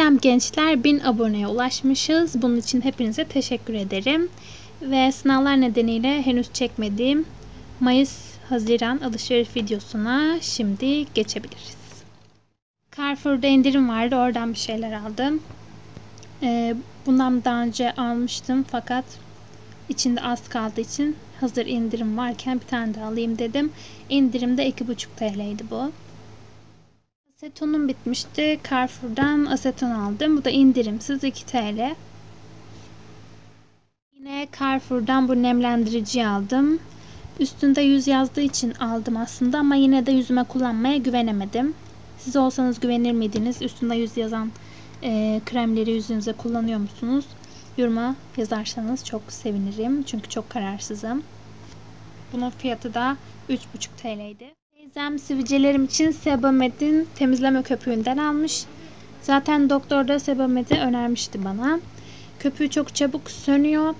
Selam gençler, 1000 aboneye ulaşmışız. Bunun için hepinize teşekkür ederim. Ve sınavlar nedeniyle henüz çekmediğim Mayıs-Haziran alışveriş videosuna şimdi geçebiliriz. Carrefour'da indirim vardı, oradan bir şeyler aldım. Ee, bundan daha önce almıştım fakat içinde az kaldığı için hazır indirim varken bir tane daha alayım dedim. İndirimde 2,5 TL'ydi bu. Asetonum bitmişti. Carrefour'dan aseton aldım. Bu da indirimsiz 2 TL. Yine Carrefour'dan bu nemlendirici aldım. Üstünde yüz yazdığı için aldım aslında ama yine de yüzüme kullanmaya güvenemedim. Siz olsanız güvenir miydiniz? Üstünde yüz yazan e, kremleri yüzünüze kullanıyor musunuz? Yoruma yazarsanız çok sevinirim. Çünkü çok kararsızım. Bunun fiyatı da 3,5 TL'ydi. Teyzem sivilcelerim için Sebamed'in temizleme köpüğünden almış. Zaten doktor da Sebamed'i önermişti bana. Köpüğü çok çabuk sönüyor.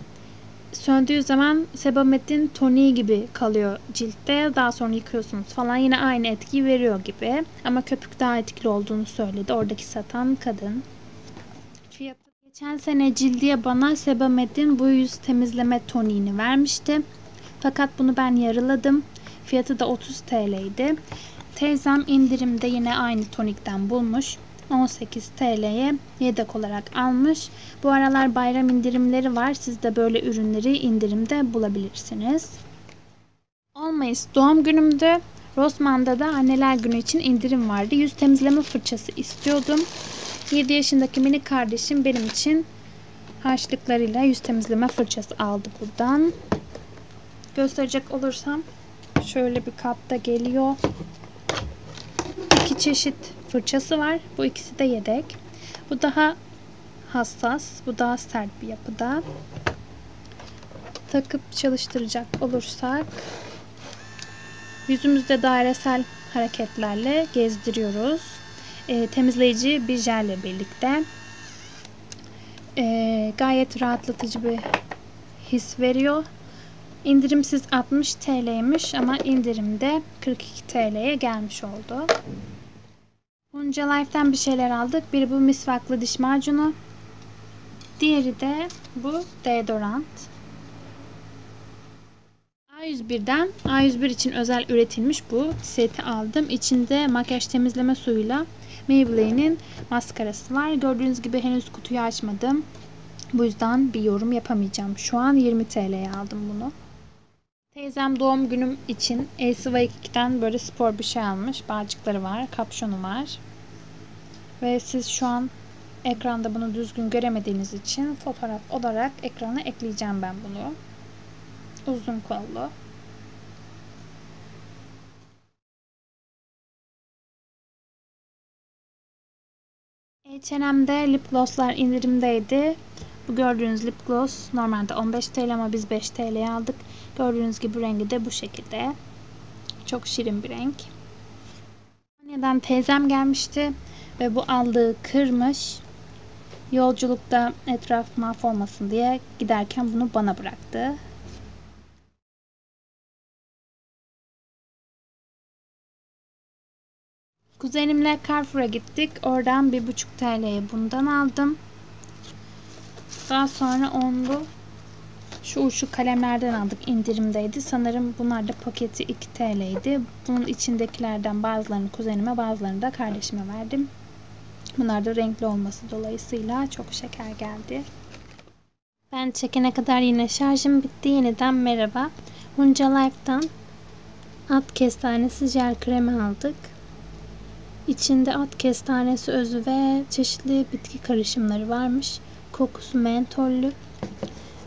Söndüğü zaman Sebamed'in toniği gibi kalıyor ciltte. Daha sonra yıkıyorsunuz falan. Yine aynı etkiyi veriyor gibi. Ama köpük daha etkili olduğunu söyledi. Oradaki satan kadın. Fiyatı Geçen sene cildiye bana Sebamed'in bu yüz temizleme toniğini vermişti. Fakat bunu ben yarıladım. Fiyatı da 30 TL'ydi. Teyzem indirimde yine aynı tonikten bulmuş. 18 TL'ye yedek olarak almış. Bu aralar bayram indirimleri var. Siz de böyle ürünleri indirimde bulabilirsiniz. 10 Mayıs doğum günümde Rossmann'da da anneler günü için indirim vardı. Yüz temizleme fırçası istiyordum. 7 yaşındaki minik kardeşim benim için harçlıklarıyla yüz temizleme fırçası aldı buradan. Gösterecek olursam şöyle bir kapta geliyor. İki çeşit fırçası var. Bu ikisi de yedek. Bu daha hassas. Bu daha sert bir yapıda. Takıp çalıştıracak olursak yüzümüzde dairesel hareketlerle gezdiriyoruz. E, temizleyici bir jelle birlikte. E, gayet rahatlatıcı bir his veriyor. İndirimsiz 60 TL'ymiş ama indirimde 42 TL'ye gelmiş oldu. Bunca Life'den bir şeyler aldık. Biri bu misvaklı diş macunu. Diğeri de bu deodorant. A101'den A101 için özel üretilmiş bu seti aldım. İçinde makyaj temizleme suyuyla Maybelline'in maskarası var. Gördüğünüz gibi henüz kutuyu açmadım. Bu yüzden bir yorum yapamayacağım. Şu an 20 TL'ye aldım bunu. Teyzem doğum günüm için LCY2'den böyle spor bir şey almış. Bağcıkları var, kapşonu var. Ve siz şu an ekranda bunu düzgün göremediğiniz için fotoğraf olarak ekrana ekleyeceğim ben bunu. Uzun kollu. H&M'de lip glosslar indirimdeydi. Bu gördüğünüz lip gloss normalde 15 TL ama biz 5 TL'ye aldık. Gördüğünüz gibi rengi de bu şekilde. Çok şirin bir renk. Almanya'dan teyzem gelmişti ve bu aldığı kırmış. Yolculukta etraf mahvolmasın diye giderken bunu bana bıraktı. Kuzenimle Carrefour'a gittik. Oradan 1,5 TL'ye bundan aldım. Daha sonra onlu şu uçlu kalemlerden aldık. indirimdeydi. Sanırım bunlar da paketi 2 TL'ydi. Bunun içindekilerden bazılarını kuzenime bazılarını da kardeşime verdim. Bunlar da renkli olması dolayısıyla çok şeker geldi. Ben çekene kadar yine şarjım bitti. Yeniden merhaba. Hunca Life'dan at kestanesi jel kremi aldık. İçinde at kestanesi özü ve çeşitli bitki karışımları varmış. Kokusu mentollü.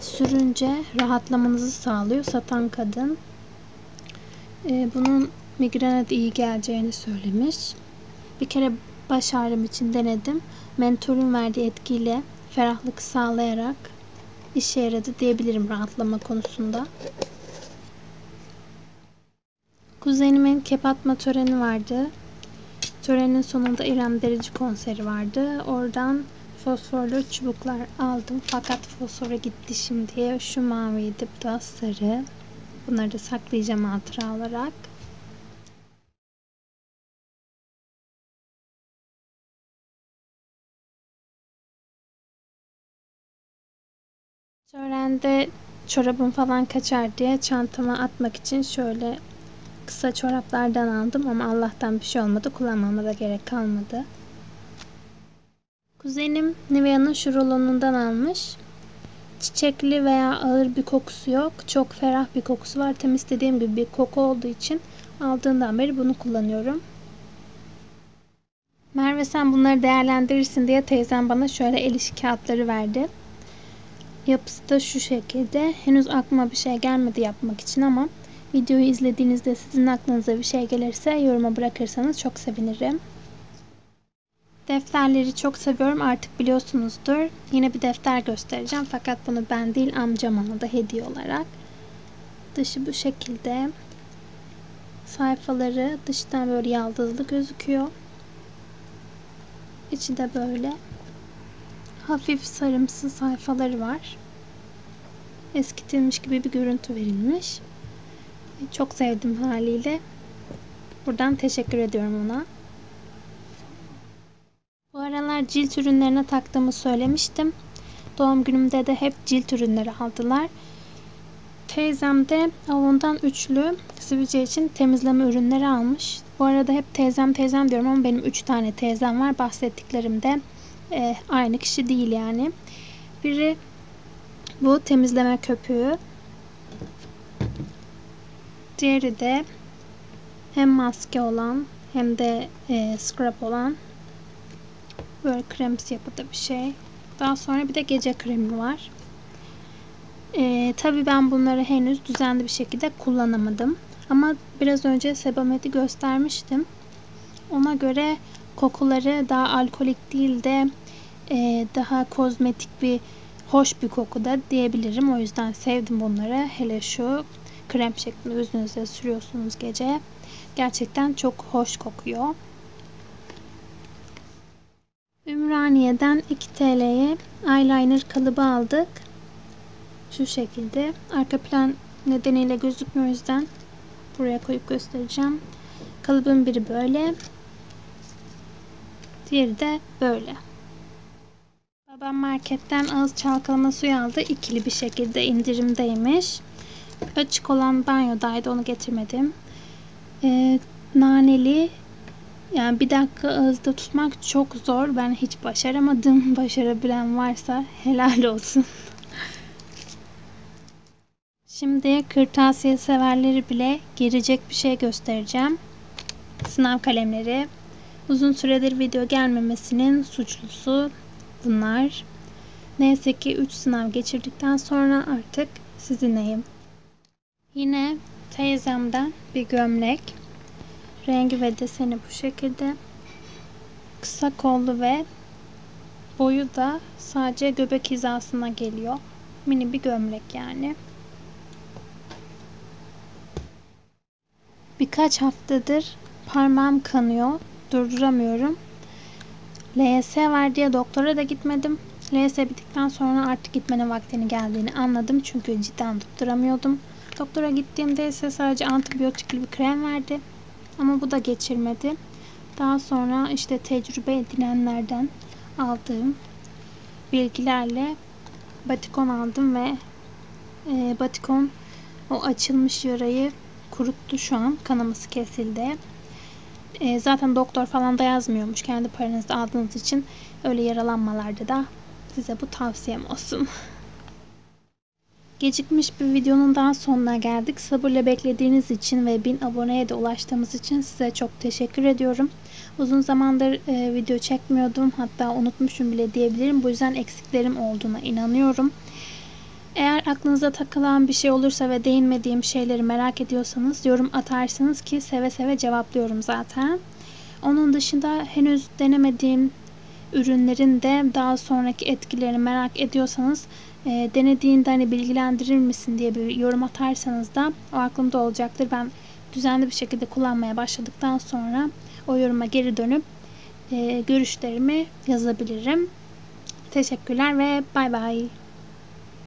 Sürünce rahatlamanızı sağlıyor. Satan kadın. Ee, bunun migrene de iyi geleceğini söylemiş. Bir kere baş ağrım için denedim. Mentolün verdiği etkiyle ferahlık sağlayarak işe yaradı diyebilirim rahatlama konusunda. Kuzenimin kep atma töreni vardı. Törenin sonunda İrem Derici konseri vardı. Oradan fosforlu çubuklar aldım. Fakat fosforu gitti şimdiye. Şu maviydi. Bu da sarı. Bunları da saklayacağım hatıra olarak. Törende çorabım falan kaçar diye çantama atmak için şöyle kısa çoraplardan aldım ama Allah'tan bir şey olmadı. Kullanmama da gerek kalmadı. Kuzenim Nivea'nın şu rolonundan almış. Çiçekli veya ağır bir kokusu yok. Çok ferah bir kokusu var. Tam istediğim gibi bir koku olduğu için aldığından beri bunu kullanıyorum. Merve sen bunları değerlendirirsin diye teyzem bana şöyle el işi kağıtları verdi. Yapısı da şu şekilde. Henüz aklıma bir şey gelmedi yapmak için ama videoyu izlediğinizde sizin aklınıza bir şey gelirse yoruma bırakırsanız çok sevinirim. Defterleri çok seviyorum artık biliyorsunuzdur. Yine bir defter göstereceğim fakat bunu ben değil amcam aldı hediye olarak. Dışı bu şekilde. Sayfaları dıştan böyle yaldızlı gözüküyor. İçi de böyle. Hafif sarımsı sayfaları var. Eskitilmiş gibi bir görüntü verilmiş. Çok sevdim haliyle. Buradan teşekkür ediyorum ona. Bu aralar cilt ürünlerine taktığımı söylemiştim. Doğum günümde de hep cilt ürünleri aldılar. Teyzem de Avon'dan üçlü sivilce için temizleme ürünleri almış. Bu arada hep teyzem teyzem diyorum ama benim üç tane teyzem var. Bahsettiklerimde e, aynı kişi değil yani. Biri bu temizleme köpüğü. Diğeri de hem maske olan hem de e, scrub olan böyle kremsi yapıda bir şey. Daha sonra bir de gece kremi var. E, Tabi ben bunları henüz düzenli bir şekilde kullanamadım. Ama biraz önce Sebamed'i göstermiştim. Ona göre kokuları daha alkolik değil de e, daha kozmetik bir hoş bir koku da diyebilirim. O yüzden sevdim bunları. Hele şu krem şeklinde yüzünüze sürüyorsunuz gece. Gerçekten çok hoş kokuyor. Ümraniye'den 2 TL'ye eyeliner kalıbı aldık. Şu şekilde. Arka plan nedeniyle gözükmüyor o yüzden buraya koyup göstereceğim. Kalıbın biri böyle. Diğeri de böyle. Babam marketten ağız çalkalama suyu aldı. İkili bir şekilde indirimdeymiş. Açık olan banyodaydı onu getirmedim. Ee, naneli yani bir dakika ağızda tutmak çok zor. Ben hiç başaramadım. Başarabilen varsa helal olsun. Şimdi kırtasiye severleri bile gelecek bir şey göstereceğim. Sınav kalemleri. Uzun süredir video gelmemesinin suçlusu bunlar. Neyse ki 3 sınav geçirdikten sonra artık sizinleyim. Yine teyzemden bir gömlek. Rengi ve deseni bu şekilde. Kısa kollu ve boyu da sadece göbek hizasına geliyor. Mini bir gömlek yani. Birkaç haftadır parmağım kanıyor. Durduramıyorum. LS var diye doktora da gitmedim. LS bittikten sonra artık gitmenin vaktini geldiğini anladım. Çünkü cidden tutturamıyordum. Doktora gittiğimde ise sadece antibiyotikli bir krem verdi. Ama bu da geçirmedi. Daha sonra işte tecrübe edinenlerden aldığım bilgilerle batikon aldım ve e, batikon o açılmış yarayı kuruttu şu an. Kanaması kesildi. E, zaten doktor falan da yazmıyormuş. Kendi paranızı aldığınız için öyle yaralanmalarda da size bu tavsiyem olsun. Gecikmiş bir videonun daha sonuna geldik. Sabırla beklediğiniz için ve 1000 aboneye de ulaştığımız için size çok teşekkür ediyorum. Uzun zamandır e, video çekmiyordum. Hatta unutmuşum bile diyebilirim. Bu yüzden eksiklerim olduğuna inanıyorum. Eğer aklınıza takılan bir şey olursa ve değinmediğim şeyleri merak ediyorsanız yorum atarsınız ki seve seve cevaplıyorum zaten. Onun dışında henüz denemediğim ürünlerin de daha sonraki etkilerini merak ediyorsanız e, denediğinde hani bilgilendirir misin diye bir yorum atarsanız da o aklımda olacaktır. Ben düzenli bir şekilde kullanmaya başladıktan sonra o yoruma geri dönüp e, görüşlerimi yazabilirim. Teşekkürler ve bay bay.